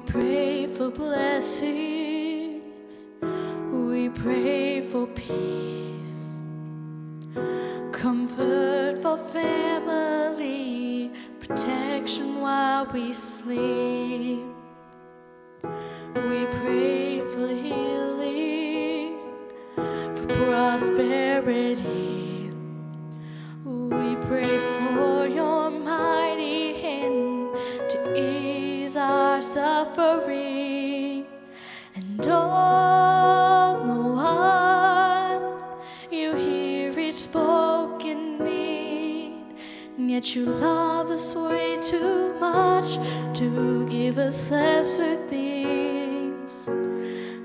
We pray for blessings. We pray for peace. Comfort for family. Protection while we sleep. We pray for healing. For prosperity. Yet you love us way too much to give us lesser things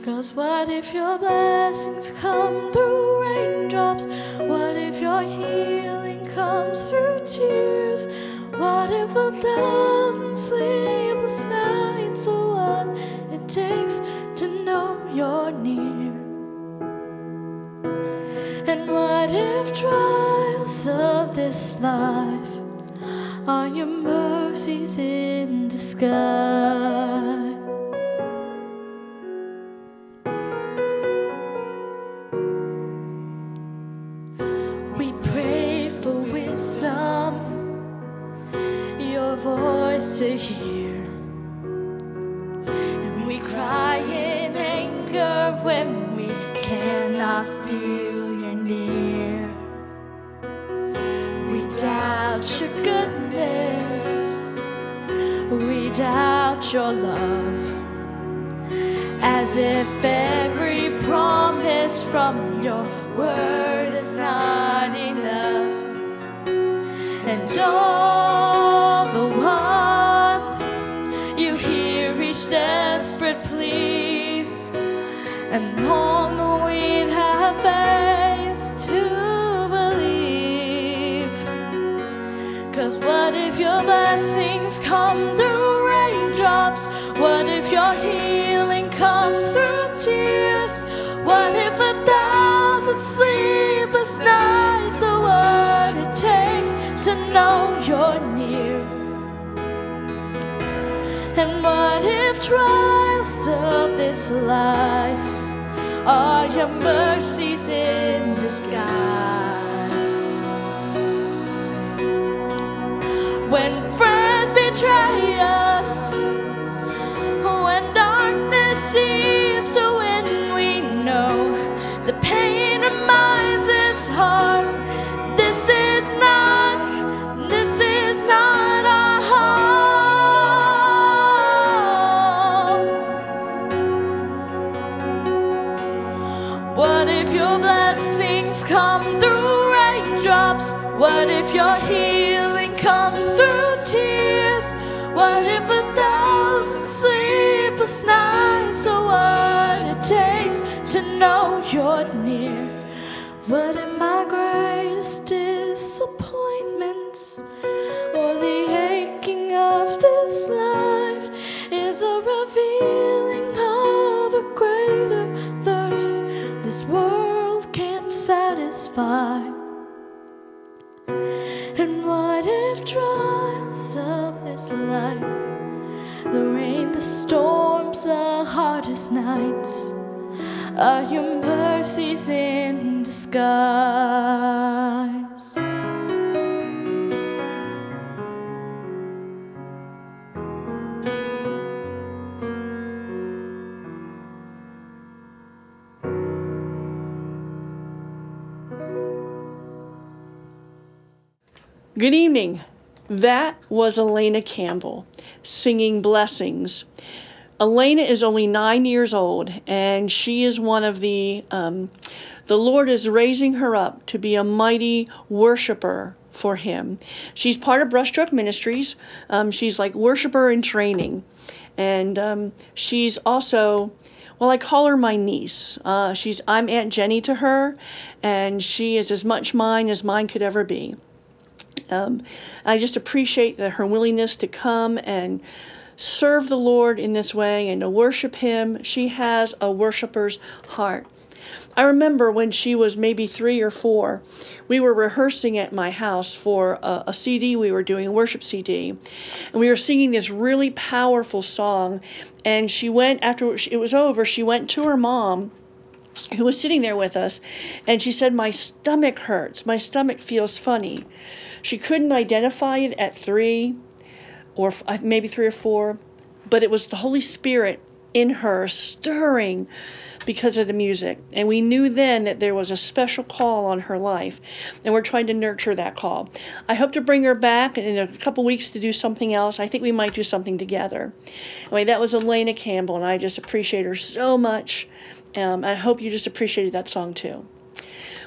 Cause what if your blessings come through raindrops? What if your healing comes through tears? What if a thousand sleepless nights are what it takes to know you're near? And what if trials of this life are your mercies in disguise? We pray for wisdom, your voice to hear. And we cry in anger when we cannot feel doubt your love. As if every promise from your word is not enough. And all the while, you hear each desperate plea. And long we'd have faith to believe. Cause what if your blessings come through your healing comes through tears? What if a thousand sleepless nights are what it takes to know you're near? And what if trials of this life are your mercies in disguise? What it takes to know you're near? What if my greatest storms, the hardest nights, are your mercies in disguise? Good evening. That was Elena Campbell singing Blessings. Elena is only nine years old, and she is one of the, um, the Lord is raising her up to be a mighty worshiper for Him. She's part of Brushstroke Ministries. Um, she's like worshiper in training. And um, she's also, well, I call her my niece. Uh, she's, I'm Aunt Jenny to her, and she is as much mine as mine could ever be. Um, I just appreciate that her willingness to come and serve the Lord in this way and to worship Him. She has a worshiper's heart. I remember when she was maybe three or four, we were rehearsing at my house for a, a CD we were doing, a worship CD. And we were singing this really powerful song. And she went, after it was over, she went to her mom who was sitting there with us, and she said, My stomach hurts. My stomach feels funny. She couldn't identify it at three or maybe three or four, but it was the Holy Spirit in her stirring because of the music. And we knew then that there was a special call on her life, and we're trying to nurture that call. I hope to bring her back in a couple weeks to do something else. I think we might do something together. Anyway, that was Elena Campbell, and I just appreciate her so much. Um, I hope you just appreciated that song too.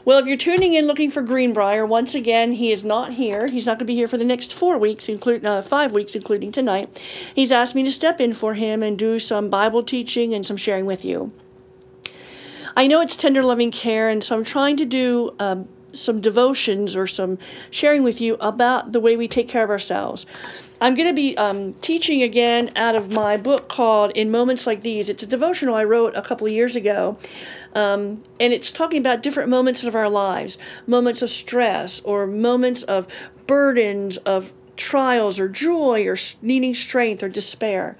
Well, if you're tuning in looking for Greenbrier, once again, he is not here. He's not going to be here for the next four weeks, including uh, five weeks, including tonight. He's asked me to step in for him and do some Bible teaching and some sharing with you. I know it's tender loving care, and so I'm trying to do um, some devotions or some sharing with you about the way we take care of ourselves. I'm going to be um, teaching again out of my book called In Moments Like These. It's a devotional I wrote a couple of years ago, um, and it's talking about different moments of our lives moments of stress or moments of burdens, of trials or joy or needing strength or despair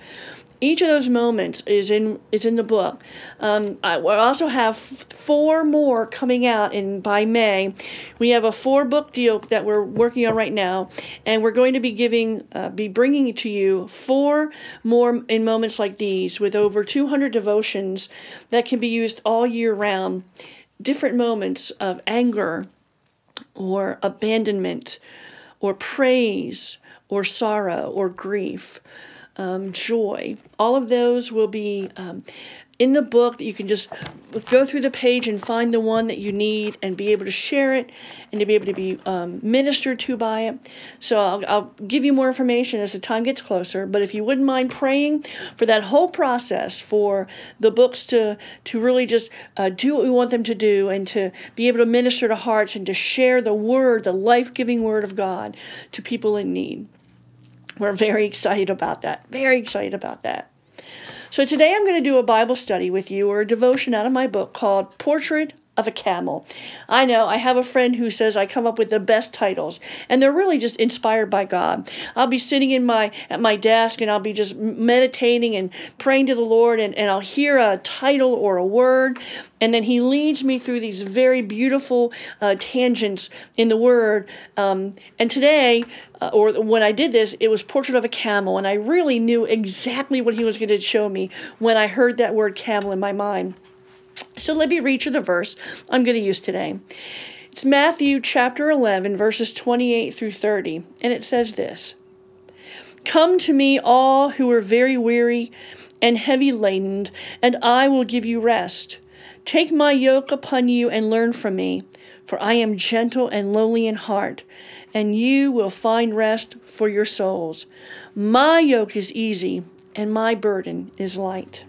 each of those moments is in is in the book. Um, I, I also have four more coming out in by May. We have a four book deal that we're working on right now, and we're going to be giving uh, be bringing to you four more in moments like these with over 200 devotions that can be used all year round. Different moments of anger, or abandonment, or praise, or sorrow, or grief um, joy. All of those will be um, in the book that you can just go through the page and find the one that you need and be able to share it and to be able to be um, ministered to by it. So I'll, I'll give you more information as the time gets closer. But if you wouldn't mind praying for that whole process, for the books to to really just uh, do what we want them to do and to be able to minister to hearts and to share the word, the life giving word of God to people in need. We're very excited about that. Very excited about that. So today I'm going to do a Bible study with you or a devotion out of my book called Portrait of a camel. I know I have a friend who says I come up with the best titles and they're really just inspired by God. I'll be sitting in my at my desk and I'll be just meditating and praying to the Lord and, and I'll hear a title or a word and then he leads me through these very beautiful uh, tangents in the word. Um, and today uh, or when I did this, it was Portrait of a Camel, and I really knew exactly what he was going to show me when I heard that word camel in my mind. So let me read you the verse I'm going to use today. It's Matthew chapter 11, verses 28 through 30, and it says this Come to me, all who are very weary and heavy laden, and I will give you rest. Take my yoke upon you and learn from me, for I am gentle and lowly in heart, and you will find rest for your souls. My yoke is easy, and my burden is light.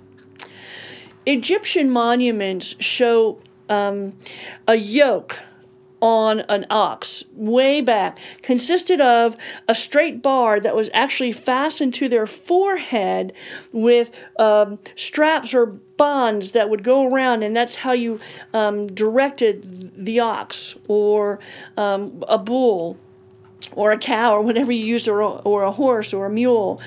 Egyptian monuments show um, a yoke on an ox way back consisted of a straight bar that was actually fastened to their forehead with um, straps or bonds that would go around and that's how you um, directed the ox or um, a bull or a cow or whatever you used or or a horse or a mule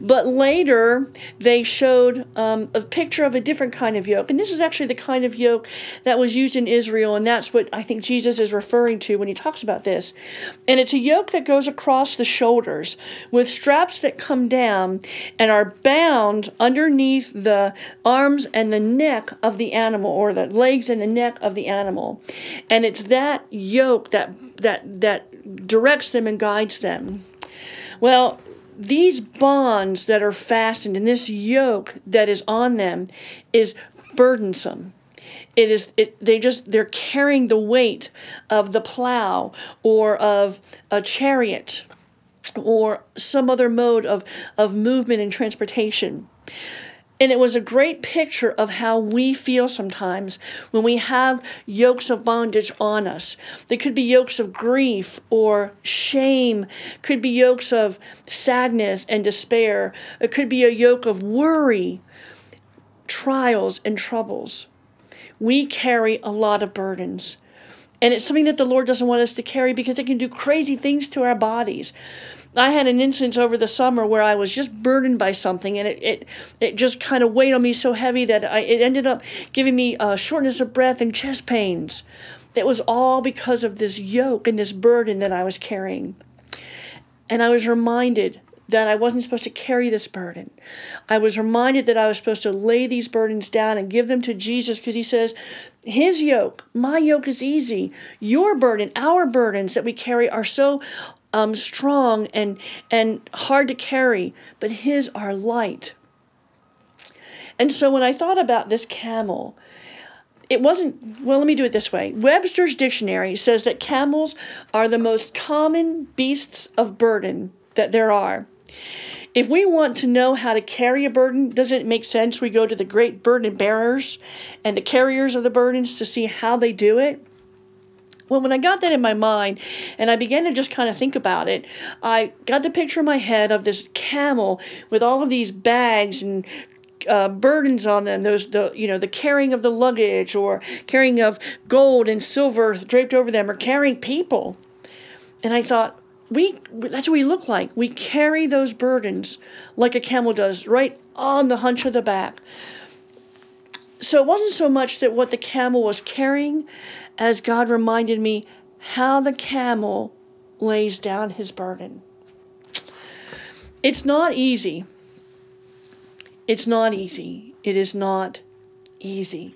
but later, they showed um, a picture of a different kind of yoke. And this is actually the kind of yoke that was used in Israel. And that's what I think Jesus is referring to when he talks about this. And it's a yoke that goes across the shoulders with straps that come down and are bound underneath the arms and the neck of the animal or the legs and the neck of the animal. And it's that yoke that, that, that directs them and guides them. Well, these bonds that are fastened and this yoke that is on them is burdensome. It is it they just they're carrying the weight of the plow or of a chariot or some other mode of of movement and transportation and it was a great picture of how we feel sometimes when we have yokes of bondage on us. They could be yokes of grief or shame, could be yokes of sadness and despair. It could be a yoke of worry, trials, and troubles. we carry a lot of burdens. And it's something that the Lord doesn't want us to carry because it can do crazy things to our bodies. I had an instance over the summer where I was just burdened by something, and it it, it just kind of weighed on me so heavy that I, it ended up giving me uh, shortness of breath and chest pains. It was all because of this yoke and this burden that I was carrying. And I was reminded that I wasn't supposed to carry this burden. I was reminded that I was supposed to lay these burdens down and give them to Jesus because he says, His yoke, my yoke is easy. Your burden, our burdens that we carry are so um, strong and, and hard to carry, but His are light. And so when I thought about this camel, it wasn't, well, let me do it this way. Webster's dictionary says that camels are the most common beasts of burden that there are. If we want to know how to carry a burden, doesn't it make sense we go to the great burden bearers and the carriers of the burdens to see how they do it? Well, when I got that in my mind and I began to just kind of think about it, I got the picture in my head of this camel with all of these bags and uh, burdens on them those the you know the carrying of the luggage or carrying of gold and silver draped over them or carrying people and i thought we that's what we look like we carry those burdens like a camel does right on the hunch of the back so it wasn't so much that what the camel was carrying as God reminded me how the camel lays down his burden. It's not easy. It's not easy. It is not easy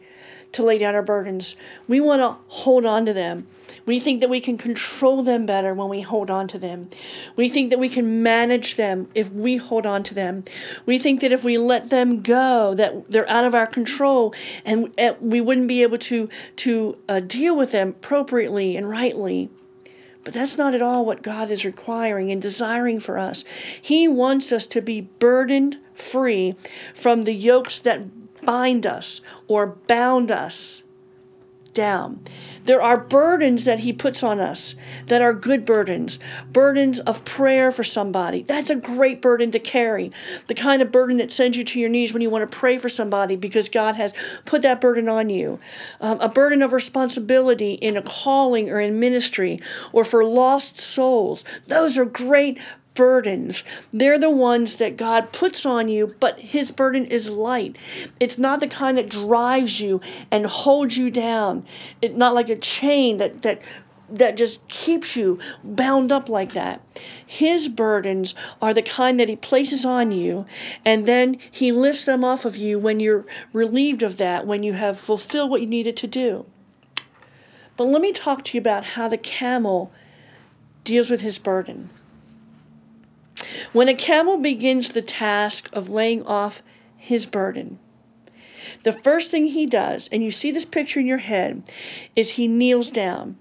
to lay down our burdens. We want to hold on to them. We think that we can control them better when we hold on to them. We think that we can manage them if we hold on to them. We think that if we let them go, that they're out of our control, and, we wouldn't be able to to uh, deal with them appropriately and rightly. But that's not at all what God is requiring and desiring for us. He wants us to be burdened free from the yokes that bind us or bound us down. There are burdens that He puts on us that are good burdens, burdens of prayer for somebody. That's a great burden to carry. The kind of burden that sends you to your knees when you want to pray for somebody because God has put that burden on you. Um, a burden of responsibility in a calling or in ministry or for lost souls. Those are great burdens. They're the ones that God puts on you, but His burden is light. It's not the kind that drives you and holds you down. It's not like a chain that that that just keeps you bound up like that. His burdens are the kind that He places on you, and then He lifts them off of you when you're relieved of that, when you have fulfilled what you needed to do. But let me talk to you about how the camel deals with his burden. When a camel begins the task of laying off his burden, the first thing he does, and you see this picture in your head, is he kneels down.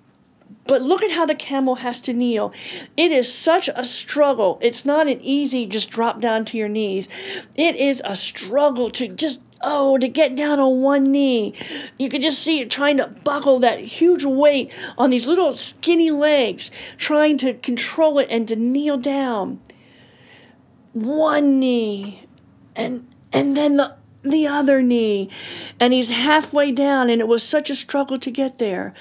But look at how the camel has to kneel. It is such a struggle. It's not an easy just drop down to your knees. It is a struggle to just oh, to get down on one knee. You could just see it trying to buckle that huge weight on these little skinny legs, trying to control it and to kneel down one knee and and then the the other knee. And he's halfway down and it was such a struggle to get there.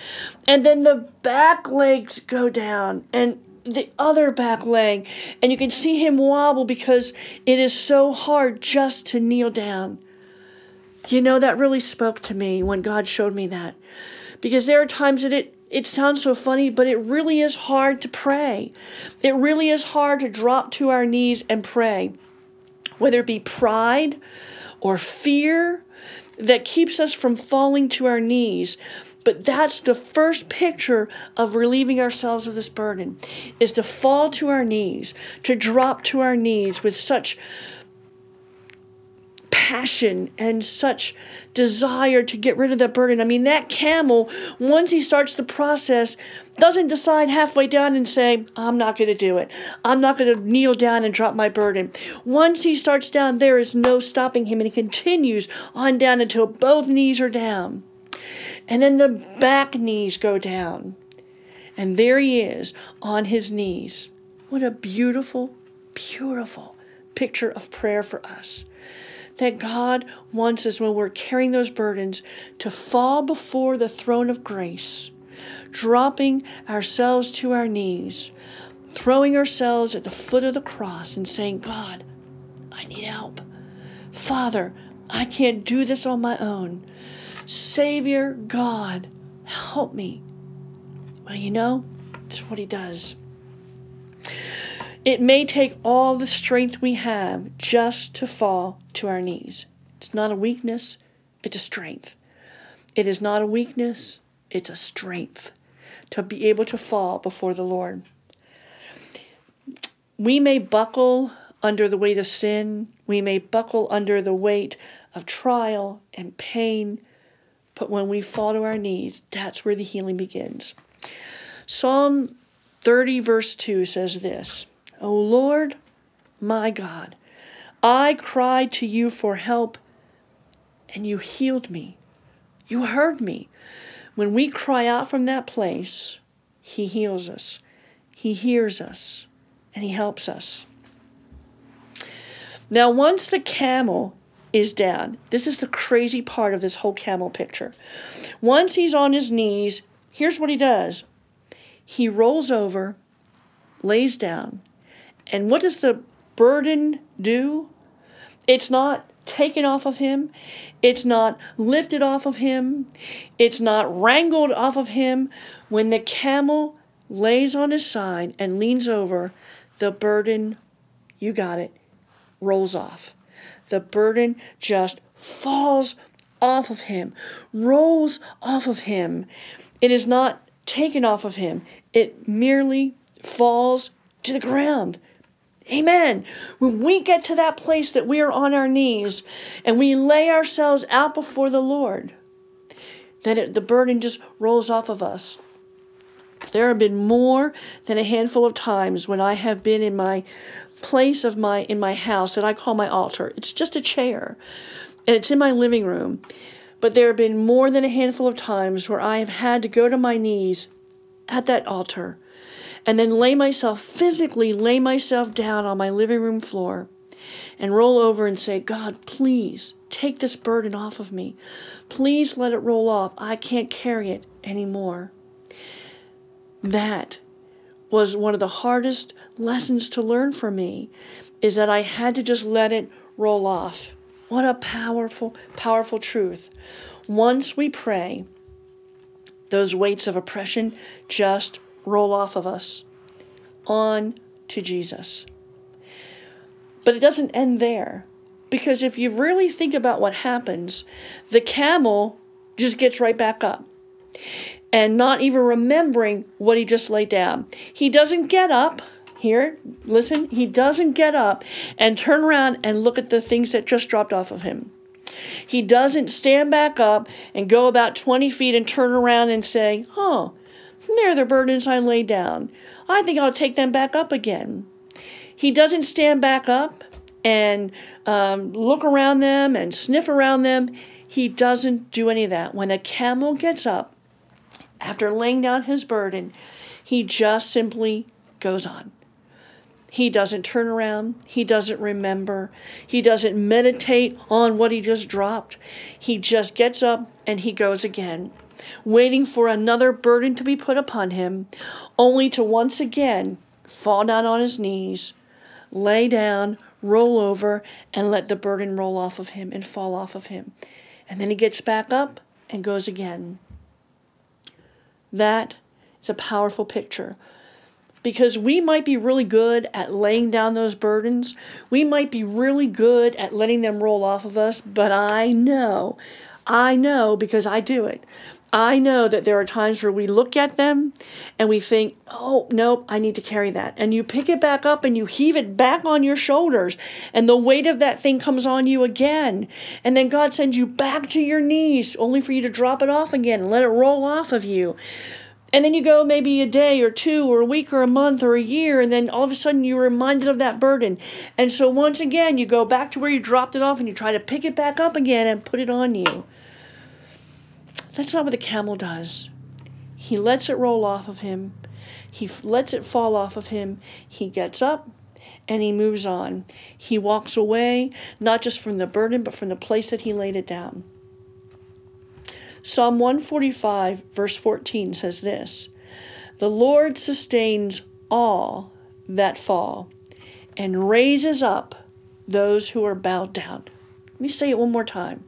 And then the back legs go down and the other back leg. And you can see him wobble because it is so hard just to kneel down. You know that really spoke to me when god showed me that. Because there are times that it it sounds so funny, but it really is hard to pray. It really is hard to drop to our knees and pray, whether it be pride or fear that keeps us from falling to our knees. But that's the first picture of relieving ourselves of this burden is to fall to our knees, to drop to our knees with such passion and such desire to get rid of that burden. I mean, that camel, once he starts the process, doesn't decide halfway down and say, I'm not going to do it. I'm not going to kneel down and drop my burden. Once he starts down, there is no stopping him, and he continues on down until both knees are down. And then the back knees go down. And there he is on his knees. What a beautiful, beautiful picture of prayer for us that God wants us when we're carrying those burdens to fall before the throne of grace, dropping ourselves to our knees, throwing ourselves at the foot of the cross and saying, God, I need help. Father, I can't do this on my own. Savior God, help me. Well, you know, it's what He does. It may take all the strength we have just to fall to our knees. It's not a weakness, it's a strength. It is not a weakness, it's a strength to be able to fall before the Lord. We may buckle under the weight of sin, we may buckle under the weight of trial and pain, but when we fall to our knees, that's where the healing begins. Psalm 30, verse 2 says this O Lord, my God, I cried to you for help, and you healed me. You heard me. When we cry out from that place, He heals us, He hears us, and He helps us. Now, once the camel is down, this is the crazy part of this whole camel picture. Once he's on his knees, here's what he does he rolls over, lays down, and what does the burden do? It's not taken off of him. It's not lifted off of him. It's not wrangled off of him. When the camel lays on his side and leans over, the burden, you got it, rolls off. The burden just falls off of him, rolls off of him. It is not taken off of him, it merely falls to the ground. Amen. When we get to that place that we are on our knees and we lay ourselves out before the Lord, then it, the burden just rolls off of us. There have been more than a handful of times when I have been in my place of my in my house that I call my altar. It's just a chair. And it's in my living room. But there have been more than a handful of times where I have had to go to my knees at that altar and then lay myself, physically lay myself down on my living room floor and roll over and say, God, please take this burden off of me. Please let it roll off. I can't carry it anymore. That was one of the hardest lessons to learn for me is that I had to just let it roll off. What a powerful, powerful truth. Once we pray, those weights of oppression just roll off of us on to Jesus. But it doesn't end there. Because if you really think about what happens, the camel just gets right back up and not even remembering what he just laid down. He doesn't get up. Here, listen, he doesn't get up and turn around and look at the things that just dropped off of him. He doesn't stand back up and go about 20 feet and turn around and say, Oh, there are the burdens I laid down. I think I'll take them back up again. He doesn't stand back up and um, look around them and sniff around them. He doesn't do any of that. When a camel gets up after laying down his burden, he just simply goes on. He doesn't turn around. He doesn't remember. He doesn't meditate on what he just dropped. He just gets up and he goes again waiting for another burden to be put upon him, only to once again fall down on his knees, lay down, roll over, and let the burden roll off of him and fall off of him. And then he gets back up and goes again. That is a powerful picture because we might be really good at laying down those burdens. We might be really good at letting them roll off of us, but I know, I know because I do it. I know that there are times where we look at them and we think, oh, nope, I need to carry that. And you pick it back up and you heave it back on your shoulders, and the weight of that thing comes on you again. And then God sends you back to your knees, only for you to drop it off again and let it roll off of you. And then you go maybe a day or two or a week or a month or a year, and then all of a sudden you're reminded of that burden. And so once again, you go back to where you dropped it off and you try to pick it back up again and put it on you. That's not what the camel does. He lets it roll off of him. He lets it fall off of him. He gets up and he moves on. He walks away, not just from the burden, but from the place that he laid it down. Psalm 145, verse 14 says this The Lord sustains all that fall and raises up those who are bowed down. Let me say it one more time.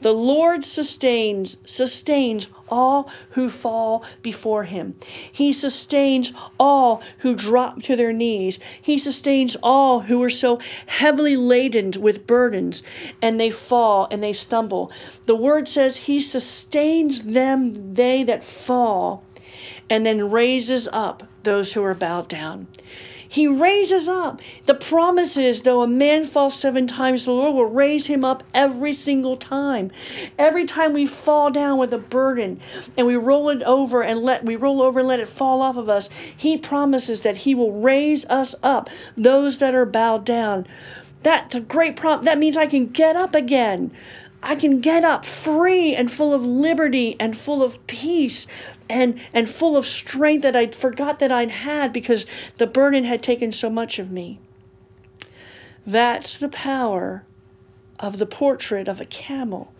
The Lord sustains sustains all who fall before him. He sustains all who drop to their knees. He sustains all who are so heavily laden with burdens and they fall and they stumble. The word says he sustains them they that fall and then raises up those who are bowed down. He raises up. The promise is, though a man falls seven times, the Lord will raise him up every single time. Every time we fall down with a burden and we roll it over and let we roll over and let it fall off of us, He promises that He will raise us up, those that are bowed down. That's a great prom. That means I can get up again. I can get up free and full of liberty and full of peace and and full of strength that I forgot that I'd had because the burden had taken so much of me. That's the power of the portrait of a camel.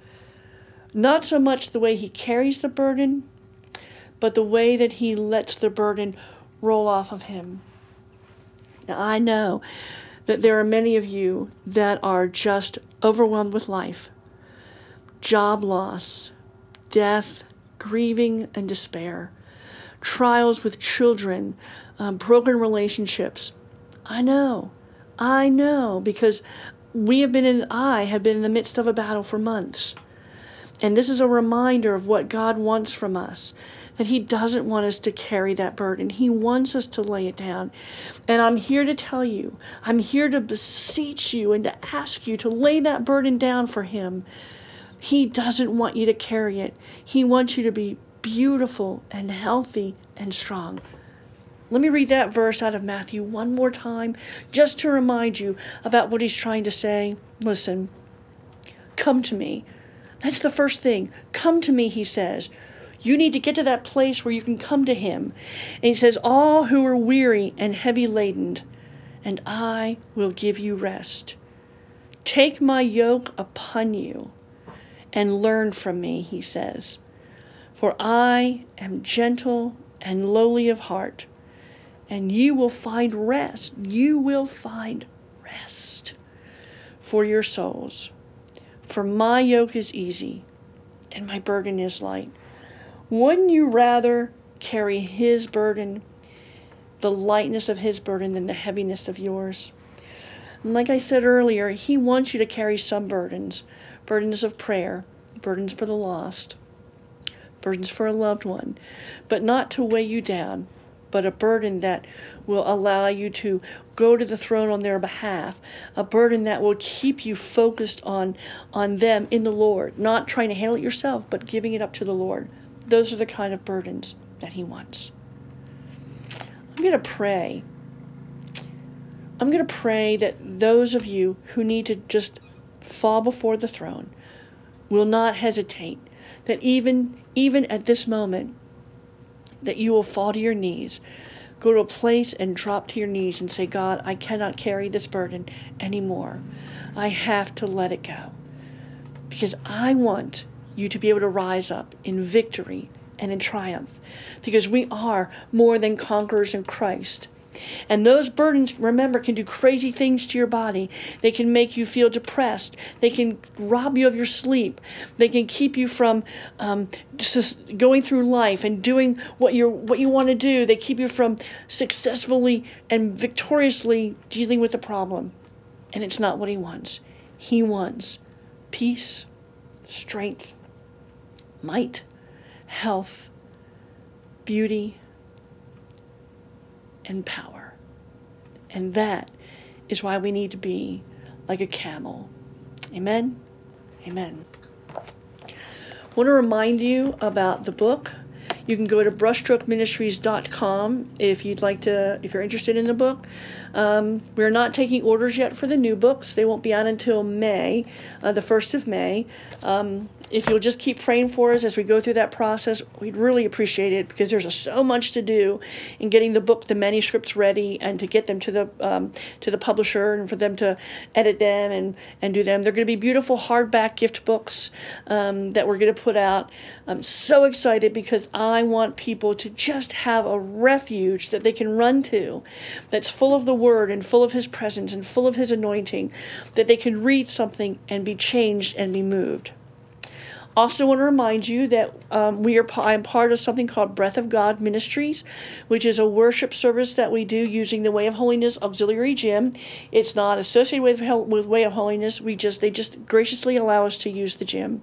Not so much the way he carries the burden, but the way that he lets the burden roll off of him. Now, I know that there are many of you that are just overwhelmed with life job loss, death, grieving and despair, trials with children, um, broken relationships. I know, I know, because we have been in, I have been in the midst of a battle for months. And this is a reminder of what God wants from us that He doesn't want us to carry that burden. He wants us to lay it down. And I'm here to tell you, I'm here to beseech you and to ask you to lay that burden down for Him he doesn't want you to carry it. He wants you to be beautiful and healthy and strong. Let me read that verse out of Matthew one more time just to remind you about what he's trying to say. Listen, come to me. That's the first thing. Come to me, he says. You need to get to that place where you can come to him. And he says, All who are weary and heavy laden, and I will give you rest. Take my yoke upon you and learn from me, he says. For I am gentle and lowly of heart, and you will find rest. You will find rest for your souls. For my yoke is easy and my burden is light. Wouldn't you rather carry his burden, the lightness of his burden, than the heaviness of yours? And like I said earlier, he wants you to carry some burdens burdens of prayer, burdens for the lost, burdens for a loved one, but not to weigh you down, but a burden that will allow you to go to the throne on their behalf, a burden that will keep you focused on on them in the Lord, not trying to handle it yourself, but giving it up to the Lord. Those are the kind of burdens that he wants. I'm going to pray. I'm going to pray that those of you who need to just fall before the throne will not hesitate, that even even at this moment that you will fall to your knees, go to a place and drop to your knees and say, God, I cannot carry this burden anymore. I have to let it go. Because I want you to be able to rise up in victory and in triumph. Because we are more than conquerors in Christ. And those burdens, remember, can do crazy things to your body. They can make you feel depressed. They can rob you of your sleep. They can keep you from um, just going through life and doing what you what you want to do. They keep you from successfully and victoriously dealing with the problem. And it's not what he wants. He wants peace, strength, might, health, beauty, and power. And that is why we need to be like a camel. Amen? Amen. I want to remind you about the book. You can go to brushstrokeministries.com if you'd like to, if you're interested in the book. Um, we're not taking orders yet for the new books. They won't be out until May, uh, the 1st of May. Um, if you'll just keep praying for us as we go through that process, we'd really appreciate it because there's so much to do in getting the book, the manuscripts ready, and to get them to the um, to the publisher and for them to edit them and and do them. They're going to be beautiful hardback gift books um, that we're going to put out. I'm so excited because I want people to just have a refuge that they can run to, that's full of the Word and full of His presence and full of His anointing, that they can read something and be changed and be moved. Also, want to remind you that um, we are I'm part of something called Breath of God Ministries, which is a worship service that we do using the Way of Holiness Auxiliary Gym. It's not associated with with Way of Holiness. We just they just graciously allow us to use the gym.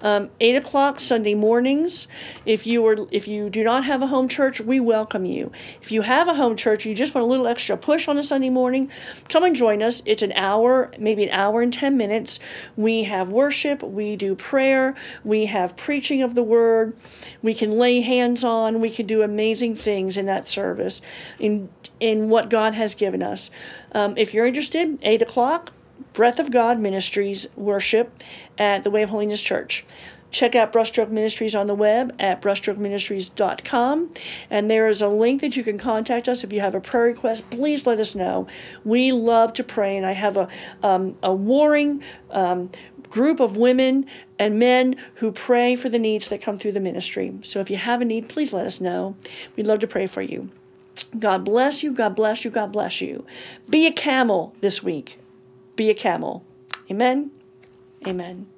Um, Eight o'clock Sunday mornings. If you are if you do not have a home church, we welcome you. If you have a home church, you just want a little extra push on a Sunday morning, come and join us. It's an hour, maybe an hour and ten minutes. We have worship. We do prayer. We have preaching of the word. We can lay hands on. We can do amazing things in that service, in in what God has given us. Um, if you're interested, eight o'clock Breath of God Ministries worship at the Way of Holiness Church. Check out Brushstroke Ministries on the web at brushstrokeministries.com. And there is a link that you can contact us if you have a prayer request. Please let us know. We love to pray, and I have a, um, a warring um, group of women and men who pray for the needs that come through the ministry. So if you have a need, please let us know. We'd love to pray for you. God bless you. God bless you. God bless you. Be a camel this week be a camel. Amen. Amen.